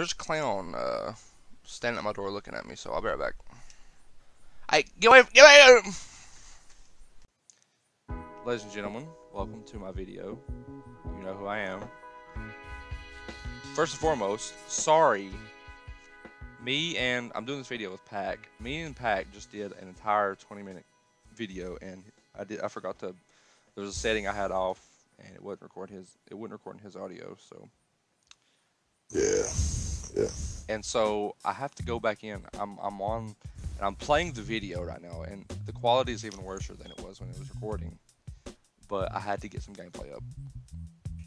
there's a clown uh, standing at my door looking at me, so I'll be right back. Hey, get away! Get away! Ladies and gentlemen, welcome to my video. You know who I am. First and foremost, sorry. Me and I'm doing this video with Pack. Me and Pack just did an entire 20 minute video, and I did I forgot to. There was a setting I had off, and it wouldn't record his. It wouldn't record his audio, so Yeah. Yeah. and so I have to go back in. I'm I'm on and I'm playing the video right now, and the quality is even worse than it was when it was recording. But I had to get some gameplay up,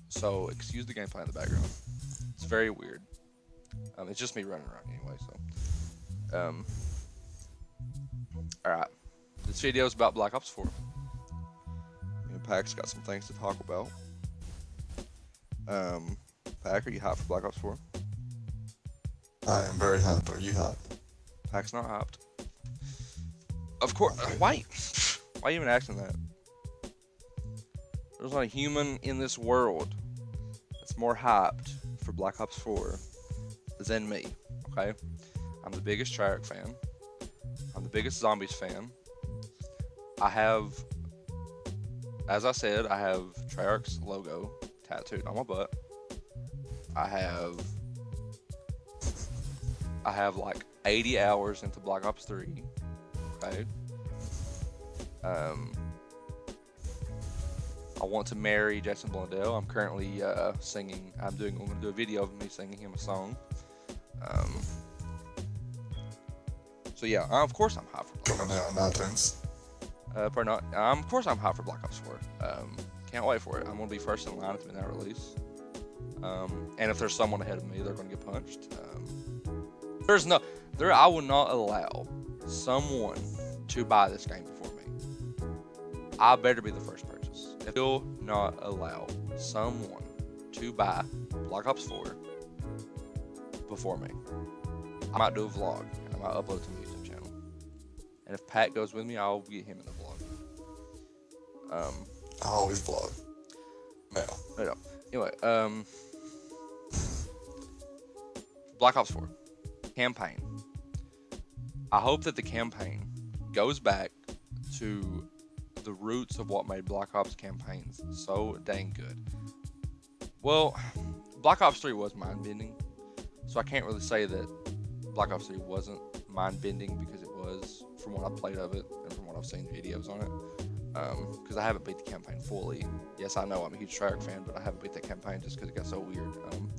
so excuse the gameplay in the background. It's very weird. Um, it's just me running around anyway. So, um, all right. This video is about Black Ops 4. Me and Pack's got some things to talk about. Um, Pack, are you hot for Black Ops 4? I am very hyped. Are you hyped? Pack's not hyped. Of course. Why? Why you even asking that? There's not a human in this world that's more hyped for Black Ops 4 than me. Okay, I'm the biggest Treyarch fan. I'm the biggest Zombies fan. I have, as I said, I have Treyarch's logo tattooed on my butt. I have I have like 80 hours into Black Ops 3. Okay. Um, I want to marry Jason Blundell. I'm currently uh, singing. I'm doing. I'm going to do a video of me singing him a song. Um, so yeah, uh, of course I'm hot for Black Ops. on. Uh, pardon not. Um, of course I'm hot for Black Ops 4. Um, can't wait for it. I'm going to be first in line at the midnight release. Um, and if there's someone ahead of me, they're going to get punched. Um, there's no, there. I will not allow someone to buy this game before me. I better be the first purchase. I will not allow someone to buy Black Ops 4 before me. I might do a vlog. I might upload to my YouTube channel. And if Pat goes with me, I'll get him in the vlog. Um, I always vlog. No, no. Anyway, um, Black Ops 4 campaign. I hope that the campaign goes back to the roots of what made Black Ops campaigns so dang good. Well, Black Ops 3 was mind bending, so I can't really say that Black Ops 3 wasn't mind bending because it was from what I played of it and from what I've seen videos on it. Because I haven't beat the campaign fully. Yes, I know I'm a huge Treyarch fan, but I haven't beat that campaign just because it got so weird. Um,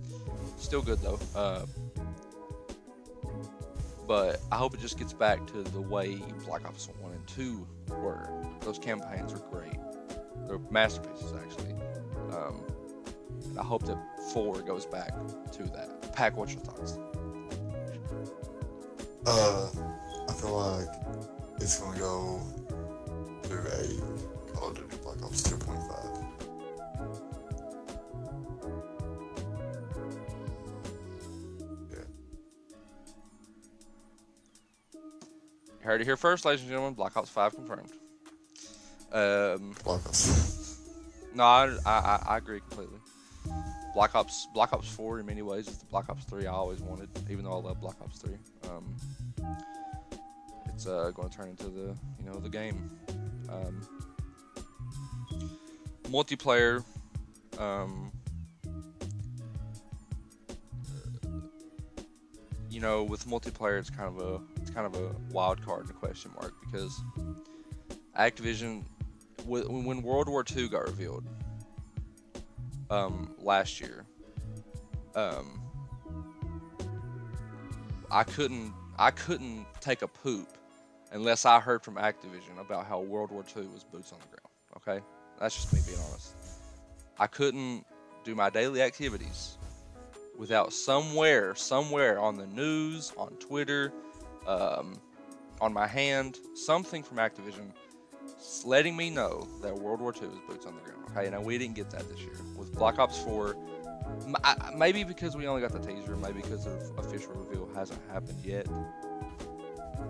still good though. Uh, but I hope it just gets back to the way Black Ops 1 and 2 were. Those campaigns are great. They're masterpieces, actually. Um, I hope that 4 goes back to that. Pack, what's your thoughts? Uh, I feel like it's gonna go to a Call of Duty Black Ops 2.5. heard it here first, ladies and gentlemen. Black Ops 5 confirmed. Um, Black Ops. no, I, I, I agree completely. Black Ops Black Ops 4 in many ways is the Black Ops 3 I always wanted, even though I love Black Ops 3. Um, it's uh, going to turn into the you know the game. Um, multiplayer. Um, you know, with multiplayer, it's kind of a kind of a wild card and a question mark because Activision, when World War II got revealed um, last year, um, I couldn't I couldn't take a poop unless I heard from Activision about how World War II was boots on the ground. Okay, that's just me being honest. I couldn't do my daily activities without somewhere, somewhere on the news, on Twitter, um, on my hand, something from Activision letting me know that World War II is boots on the ground. Okay, now we didn't get that this year with Black Ops 4. maybe because we only got the teaser, maybe because the official reveal hasn't happened yet.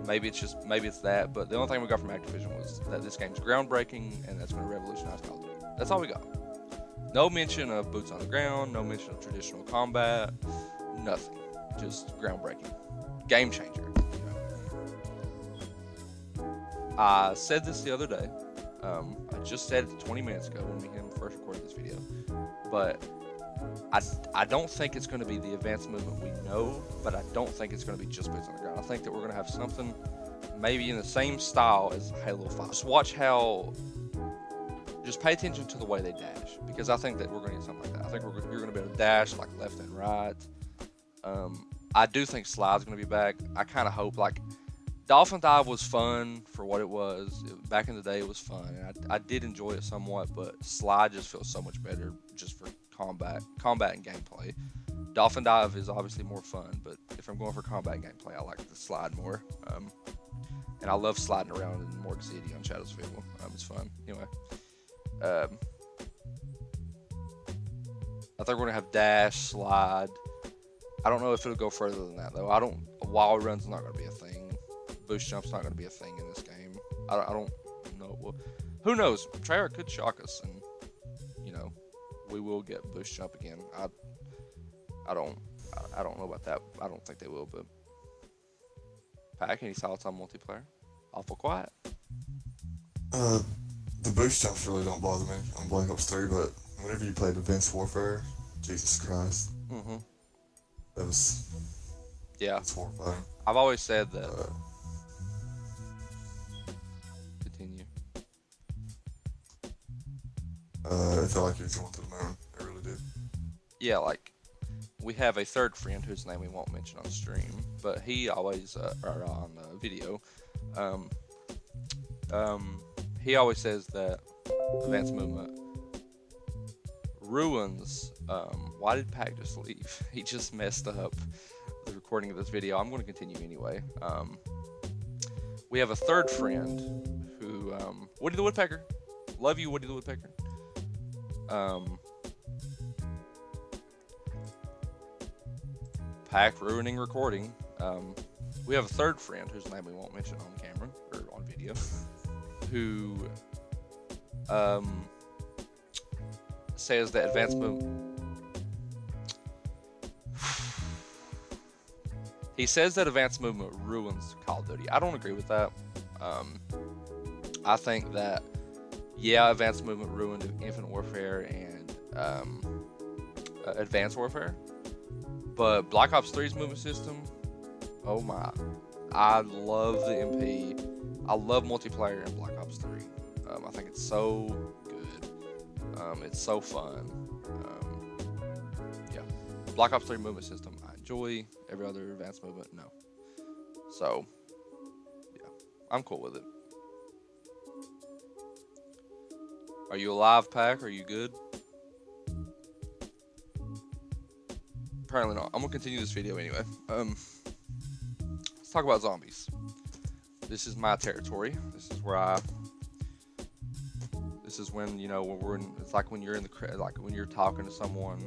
Maybe it's just maybe it's that, but the only thing we got from Activision was that this game's groundbreaking and that's going to revolutionize Call of Duty. That's all we got. No mention of boots on the ground, no mention of traditional combat, nothing. just groundbreaking, game changer. I said this the other day. Um, I just said it 20 minutes ago when him first recorded this video, but I, I don't think it's going to be the advanced movement we know, but I don't think it's going to be just boots on the ground. I think that we're going to have something maybe in the same style as Halo 5. Just watch how. Just pay attention to the way they dash because I think that we're going to get something like that. I think we're, you're going to be able to dash like left and right. Um, I do think slide's going to be back. I kind of hope like Dolphin Dive was fun for what it was. It, back in the day, it was fun. I, I did enjoy it somewhat, but slide just feels so much better just for combat, combat and gameplay. Dolphin Dive is obviously more fun, but if I'm going for combat gameplay, I like the slide more. Um, and I love sliding around in Morg City on Shadows of Evil. Um, it's fun. Anyway, um, I think we're gonna have dash, slide. I don't know if it'll go further than that though. I don't. Wild run's not gonna be a thing. Boost jump's not gonna be a thing in this game. I, I don't know. Well, who knows? Treyarch could shock us, and you know, we will get boost jump again. I, I don't. I, I don't know about that. I don't think they will, but. Pack, any thoughts on multiplayer? Awful quiet. Uh, the boost jumps really don't bother me on Black Ops 3, but whenever you played Advanced Warfare, Jesus Christ, Mm-hmm. that was Yeah, it's horrifying. I've always said that. Uh, uh, it felt like he was going to the moon. It really did. Yeah, like we have a third friend whose name we won't mention on stream, but he always, uh, or on the video, um, um, he always says that advanced movement ruins. Um, why did Pack just leave? He just messed up the recording of this video. I'm going to continue anyway. Um, we have a third friend who, um, Woody the Woodpecker. Love you, Woody the Woodpecker. Um, Pack ruining recording. Um, we have a third friend whose name we won't mention on camera or on video, who um, says that advanced movement. He says that advanced movement ruins Call of Duty. I don't agree with that. Um, I think that yeah, advanced movement ruined Infinite Warfare and um, uh, Advanced Warfare, but Black Ops 3's movement system, oh my, I love the MP. I love multiplayer in Black Ops 3. Um, I think it's so good. Um, it's so fun. Um, yeah, Black Ops 3 movement system I enjoy. Every other advanced movement, no. So, yeah, I'm cool with it. Are you alive, Pack? Are you good? Apparently not. I'm gonna continue this video anyway. Um, let's talk about zombies. This is my territory. This is where I. This is when you know when we're in. It's like when you're in the like when you're talking to someone.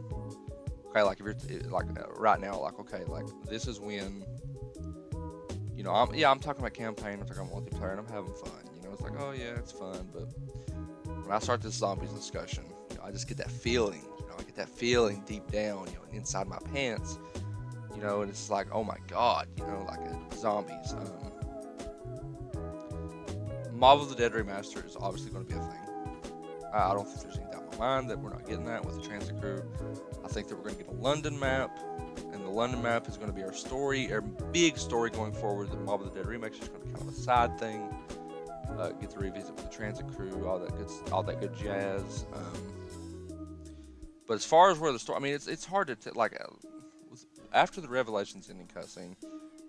Okay, like if you're like uh, right now, like okay, like this is when. You know, I'm yeah, I'm talking about campaign. I'm talking about multiplayer, and I'm having fun. You know, it's like oh yeah, it's fun, but when I start this zombies discussion, you know, I just get that feeling. You know, I get that feeling deep down, you know, inside my pants. You know, and it's like, oh my god, you know, like uh, zombies. Um, of the Dead remaster is obviously going to be a thing. I I don't think there's any doubt in my mind that we're not getting that with the TranZit crew. I think that we're going to get a London map, and the London map is going to be our story, our big story going forward. The of the Dead remix is going to be kind of a side thing uh, get to revisit with the TranZit crew, all that good, all that good jazz. Um, but as far as where the story, I mean, it's it's hard to t- like uh, after the Revelations ending cutscene,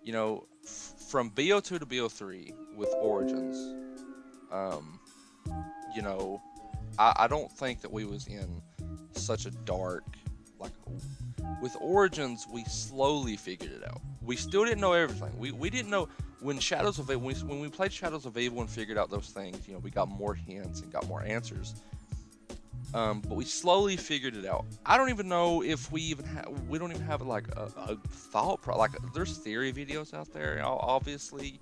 you know, f- from BO2 to BO3 with Origins, um, you know, I, I don't think that we was in such a dark like with Origins, we slowly figured it out. We still didn't know everything. We, we didn't know when Shadows of Evil, when we, when we played Shadows of Evil and figured out those things, you know, we got more hints and got more answers. Um, but we slowly figured it out. I don't even know if we even have, we don't even have like a, a thought, pro- like there's theory videos out there. Obviously,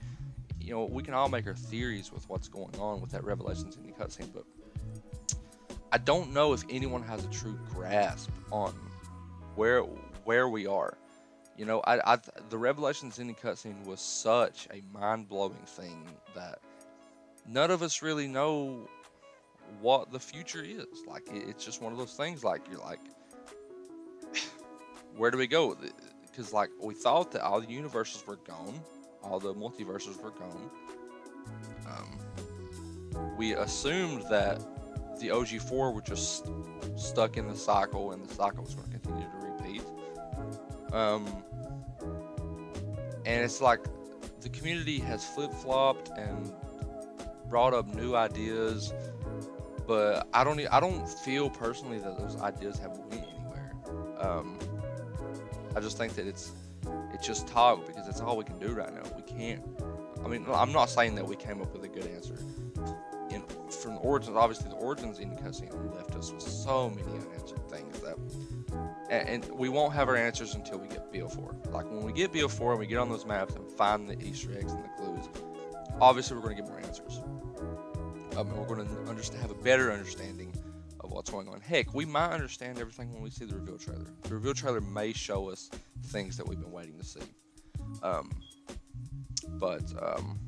you know, we can all make our theories with what's going on with that Revelations in the cutscene, but I don't know if anyone has a true grasp on where where we are. You know, I, I the Revelations ending cutscene was such a mind blowing thing that none of us really know what the future is. Like it, it's just one of those things. Like you're like, where do we go? Because like we thought that all the universes were gone, all the multiverses were gone. Um, we assumed that the OG4 were just stuck in the cycle, and the cycle was going to continue to repeat. Um, and it's like the community has flip flopped and brought up new ideas, but I don't I don't feel personally that those ideas have went anywhere. Um, I just think that it's it's just talk because that's all we can do right now. We can't. I mean, I'm not saying that we came up with a good answer. In from the origins, obviously the origins in cutscene left us with so many unanswered things and, we won't have our answers until we get BO4. Like when we get BO4 and we get on those maps and find the Easter eggs and the clues, obviously we're going to get more answers. Um, we're going to have a better understanding of what's going on. Heck, we might understand everything when we see the reveal trailer. The reveal trailer may show us things that we've been waiting to see. Um, but um,